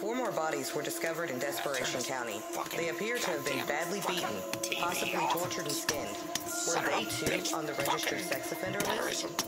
Four more bodies were discovered in Desperation County. They appear to have been badly beaten, possibly tortured and skinned. Were they too on the registered sex offender list?